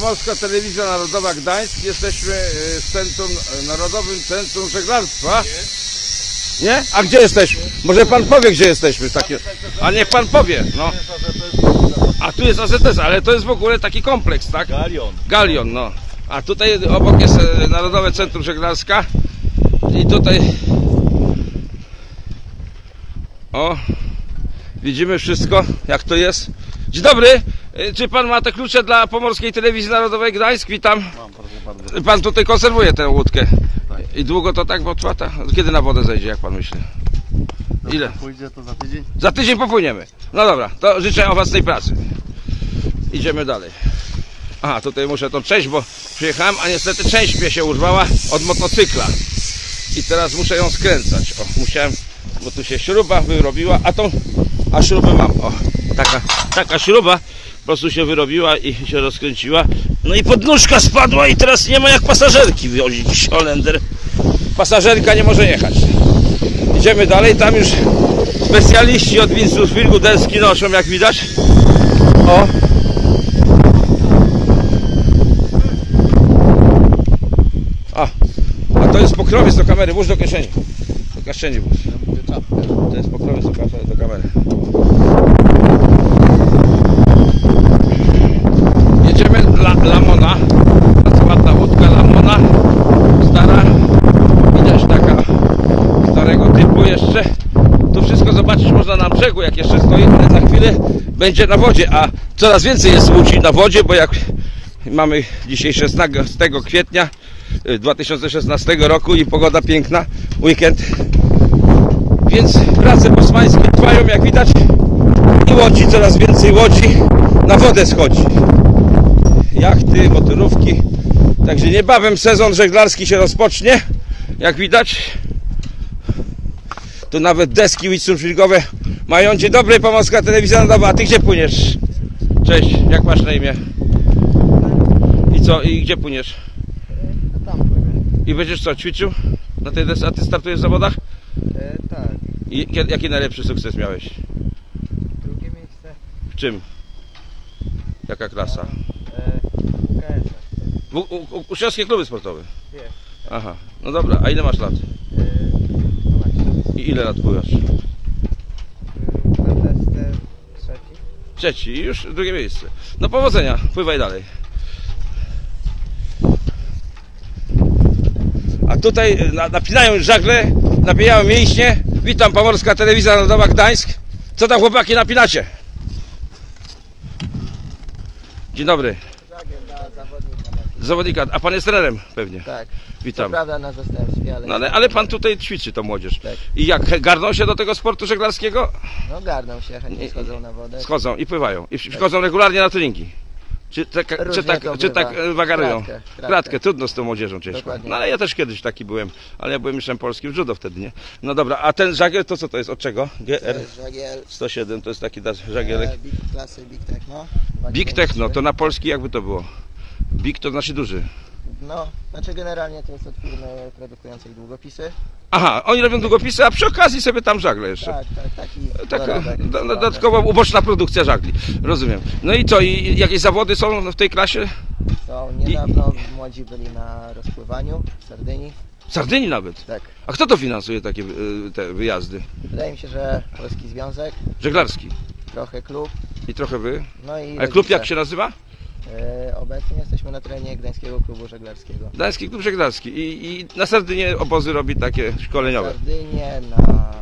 Pomorska Telewizja Narodowa Gdańsk. Jesteśmy y, w centrum, y, Narodowym Centrum Żeglarstwa. Nie? A gdzie jesteśmy? Może pan powie, gdzie jesteśmy? Takie... A niech pan powie. No. A tu jest AZS, ale to jest w ogóle taki kompleks, tak? Galion. Galion, no. A tutaj obok jest e, Narodowe Centrum Żeglarska. I tutaj... O, widzimy wszystko, jak to jest. Dzień dobry. E, Czy pan ma te klucze dla Pomorskiej Telewizji Narodowej Gdańsk? Witam. Mam, proszę bardzo. Pan tutaj konserwuje tę łódkę. I długo to tak potrwa? ta- Kiedy na wodę zejdzie, jak pan myśli? Ile? Pójdzie to za tydzień? Za tydzień popłyniemy. No dobra, to życzę owocnej pracy. Idziemy dalej. Aha, tutaj muszę tą część, bo przyjechałem, a niestety część mnie się urwała od motocykla. I teraz muszę ją skręcać. O, musiałem, bo tu się śruba wyrobiła, a tą, a śrubę mam. O, taka, taka śruba prostu się wyrobiła i się rozkręciła. No i podnóżka spadła i teraz nie ma jak pasażerki wiozić. Holender. Pasażerka nie może jechać. Idziemy dalej, tam już specjaliści od Windsurfingu deski noszą, jak widać. O! A, a to jest pokrowiec do kamery, włóż do kieszeni. Do kieszeni włóż. To jest pokrowiec do, kamery. Jedziemy La, Lamona. Bardzo ładna łódka Lamona. Stara. Widać taka starego typu jeszcze. Tu wszystko zobaczyć można na brzegu, jak jeszcze stoi, ale za chwilę będzie na wodzie, a coraz więcej jest łódzi na wodzie, bo jak mamy dzisiaj 16 kwietnia y, 2016 roku i pogoda piękna, weekend, więc prace bosmańskie trwają, jak widać, i łodzi, coraz więcej łodzi na wodę schodzi. Jachty, motorówki, także niebawem sezon żeglarski się rozpocznie, jak widać. Tu nawet deski windsurfingowe mają. Dzień dobry, Pomorska Telewizja Narodowa. A ty gdzie płyniesz? Cześć, jak masz na imię? I co, i gdzie płyniesz? Tam płynę. I będziesz co, ćwiczył? Na tej desce, a ty startujesz w zawodach? E, tak. I jaki najlepszy sukces miałeś? Drugie miejsce. W czym? Jaka klasa? E, KS. W, u, u, uczniowskie kluby sportowe. Jest. Aha, no dobra, a ile masz lat? E. I ile lat pływasz? E, desce trzeci. Trzeci i już drugie miejsce. No powodzenia, pływaj dalej. A tutaj y, na- napinają już żagle, napijają mięśnie. Witam, Pomorska Telewizja Narodowa Gdańsk. Co tam chłopaki napinacie? Dzień dobry. Zawodnika. Zawodnika, a pan jest trenerem pewnie. Tak. Witam. Co prawda na zastępstwie, ale... No ale, ale pan tutaj ćwiczy tą młodzież. Tak. I jak garną się do tego sportu żeglarskiego? No garną się, Nie- chętnie schodzą na wodę. Schodzą i pływają. I przychodzą regularnie na treningi. Czy tak, czy tak, to czy bywa. tak e, wagarują? Kratkę, kratkę. Trudno z tą młodzieżą ciężko. Dokładnie. No ale ja też kiedyś taki byłem, ale ja byłem mistrzem polskim w judo wtedy, nie? No dobra, a ten żagiel to co to jest? Od czego? To GR jest żagiel. 107 to jest taki da- żagielek. E, big klasy Big Techno. Big Techno, to na polski jakby to było? Big to znaczy duży. No, znaczy generalnie to jest od firmy produkującej długopisy. Aha, oni robią długopisy, a przy okazji sobie tam żagle jeszcze. Tak, tak, taki Taka dorobek. do, dodatkowa uboczna produkcja żagli. Rozumiem. No i co, i jakieś zawody są w tej klasie? To niedawno młodzi byli na rozpływaniu w Sardynii. W Sardynii nawet. Tak. A kto to finansuje takie y, te wyjazdy? Wydaje mi się, że Polski Związek, Żeglarski. trochę klub, I trochę wy. no i A klub jak się nazywa? E, obecnie jesteśmy na terenie Gdańskiego Klubu Żeglarskiego. Gdański Klub Żeglarski. I, I na Sardynie obozy robi takie szkoleniowe. Sardynie, na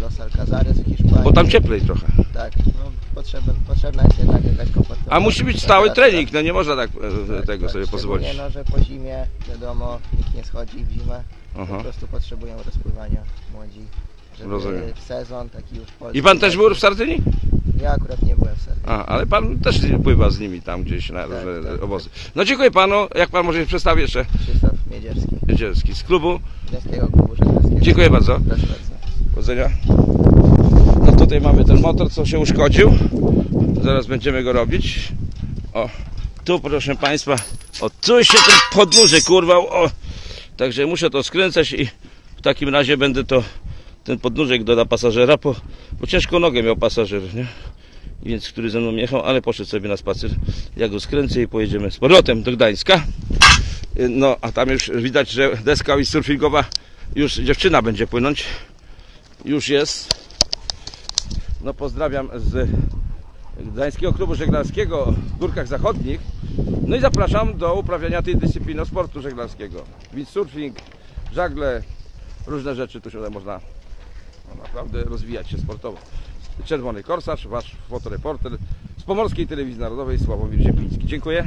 Los Alcazares w Hiszpanii. Bo tam cieplej trochę. Tak, no, potrzebna, potrzebna jest jednak jakaś komfortowa A musi być stały trening, no nie można tak e, Tak, tego tak, sobie pozwolić. no, że po zimie, wiadomo, nikt nie schodzi w zimę. Aha. Po prostu potrzebują rozpływania młodzi. Żeby Rozumiem. sezon taki już polski. I pan też był w Sardynii? Ja akurat nie byłem w Sardynii. A, ale pan też pływa z nimi tam gdzieś na różne tak, obozy. No dziękuję panu. Jak pan może się przedstawi jeszcze? Krzysztof Miedzierski, Jedzielski z klubu. Gdańskiego Klubu Żeglarskiego. Dziękuję bardzo. Proszę bardzo. Powodzenia. No tutaj mamy ten motor, co się uszkodził. Zaraz będziemy go robić. O, tu proszę Państwa, o tu się ten podnóżek urwał. O, także muszę to skręcać i w takim razie będę to, ten podnóżek doda pasażera, bo, bo ciężką nogę miał pasażer, nie? więc który ze mną jechał, ale poszedł sobie na spacer. Ja go skręcę i pojedziemy z powrotem do Gdańska. Y, No, a tam już widać, że deska i surfingowa już dziewczyna będzie płynąć. Już jest. No pozdrawiam z Gdańskiego Klubu Żeglarskiego w Górkach Zachodnich. No i zapraszam do uprawiania tej dyscypliny sportu żeglarskiego. Windsurfing, żagle, różne rzeczy tu się można naprawdę rozwijać się sportowo. Czerwony Korsarz, wasz fotoreporter z Pomorskiej Telewizji Narodowej Sławomir Ziepliński. Dziękuję.